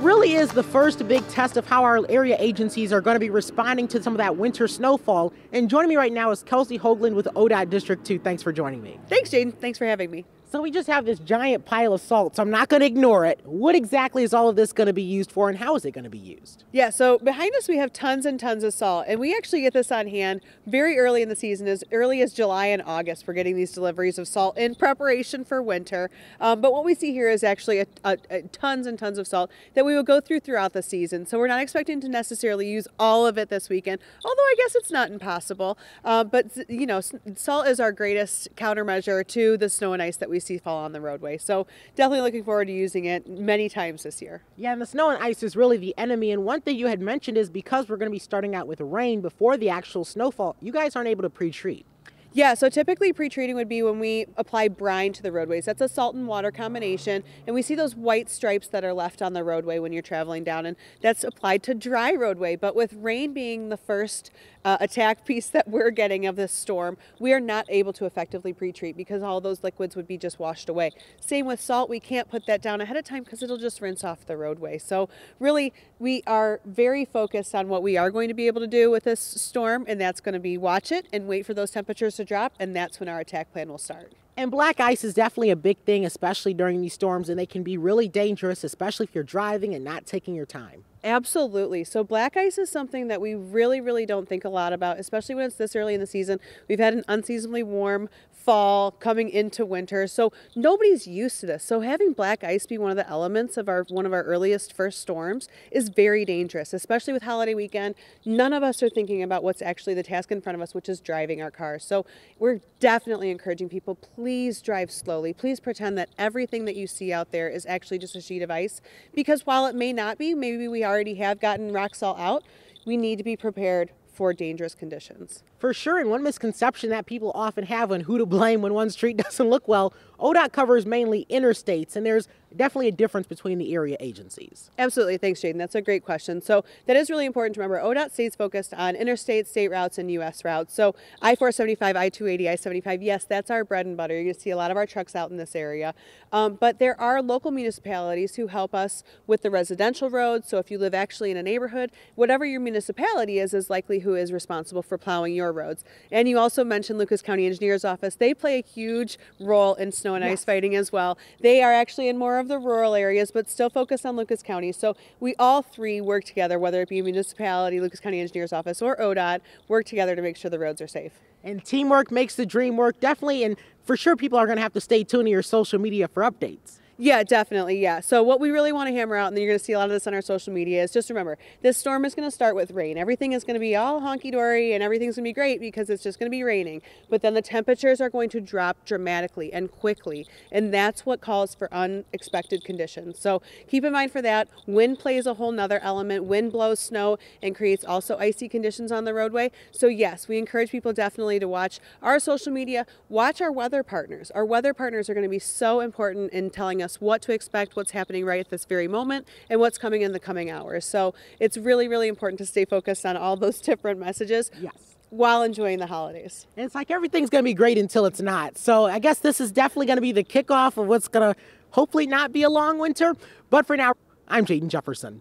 really is the first big test of how our area agencies are going to be responding to some of that winter snowfall. And joining me right now is Kelsie Hoagland with ODOT District 2. Thanks for joining me. Thanks, Jaden. Thanks for having me. So we just have this giant pile of salt, so I'm not going to ignore it. What exactly is all of this going to be used for, and how is it going to be used? Yeah, so behind us we have tons and tons of salt, and we actually get this on hand very early in the season, as early as July and August. We're getting these deliveries of salt in preparation for winter. Um, but what we see here is actually a, a, a tons and tons of salt that we will go through throughout the season. So we're not expecting to necessarily use all of it this weekend, although I guess it's not impossible. Uh, but you know, salt is our greatest countermeasure to the snow and ice that we see fall on the roadway. So definitely looking forward to using it many times this year. Yeah, and the snow and ice is really the enemy. And one thing you had mentioned is because we're going to be starting out with rain before the actual snowfall, you guys aren't able to pre-treat. Yeah, so typically pre-treating would be when we apply brine to the roadways. That's a salt and water combination, and we see those white stripes that are left on the roadway when you're traveling down, and that's applied to dry roadway. But with rain being the first uh, attack piece that we're getting of this storm, we are not able to effectively pre-treat because all those liquids would be just washed away. Same with salt, we can't put that down ahead of time because it'll just rinse off the roadway. So really, we are very focused on what we are going to be able to do with this storm, and that's going to be watch it and wait for those temperatures to drop, and that's when our attack plan will start. And black ice is definitely a big thing, especially during these storms, and they can be really dangerous, especially if you're driving and not taking your time. Absolutely. So black ice is something that we really, really don't think a lot about, especially when it's this early in the season. We've had an unseasonably warm fall coming into winter, so nobody's used to this. So having black ice be one of the elements of our one of our earliest first storms is very dangerous, especially with holiday weekend. None of us are thinking about what's actually the task in front of us, which is driving our cars. So we're definitely encouraging people, please drive slowly. Please pretend that everything that you see out there is actually just a sheet of ice, because while it may not be, maybe we already have gotten rock salt out, we need to be prepared for dangerous conditions. For sure, and one misconception that people often have on who to blame when one street doesn't look well, ODOT covers mainly interstates, and there's definitely a difference between the area agencies. Absolutely. Thanks, Jaden. That's a great question. So that is really important to remember. ODOT stays focused on interstate, state routes, and U.S. routes. So I-475, I-280, I-75, yes, that's our bread and butter. You're going to see a lot of our trucks out in this area. Um, but there are local municipalities who help us with the residential roads. So if you live actually in a neighborhood, whatever your municipality is, is likely who is responsible for plowing your roads. And you also mentioned Lucas County Engineer's Office. They play a huge role in snow and yes. ice fighting as well. They are actually in more of the rural areas, but still focused on Lucas County. So we all three work together, whether it be a municipality, Lucas County Engineer's Office, or ODOT, work together to make sure the roads are safe. And teamwork makes the dream work, definitely. And for sure, people are going to have to stay tuned to your social media for updates. Yeah, definitely. Yeah. So what we really want to hammer out, and then you're going to see a lot of this on our social media, is just remember this storm is going to start with rain. Everything is going to be all honky dory, and everything's going to be great because it's just going to be raining. But then the temperatures are going to drop dramatically and quickly, and that's what calls for unexpected conditions. So keep in mind for that. Wind plays a whole nother element. Wind blows snow and creates also icy conditions on the roadway. So yes, we encourage people definitely to watch our social media, watch our weather partners. Our weather partners are going to be so important in telling us us what to expect, what's happening right at this very moment, and what's coming in the coming hours. So it's really, really important to stay focused on all those different messages. Yes while enjoying the holidays. And it's like everything's going to be great until it's not. So I guess this is definitely going to be the kickoff of what's going to hopefully not be a long winter. But for now, I'm Jaden Jefferson.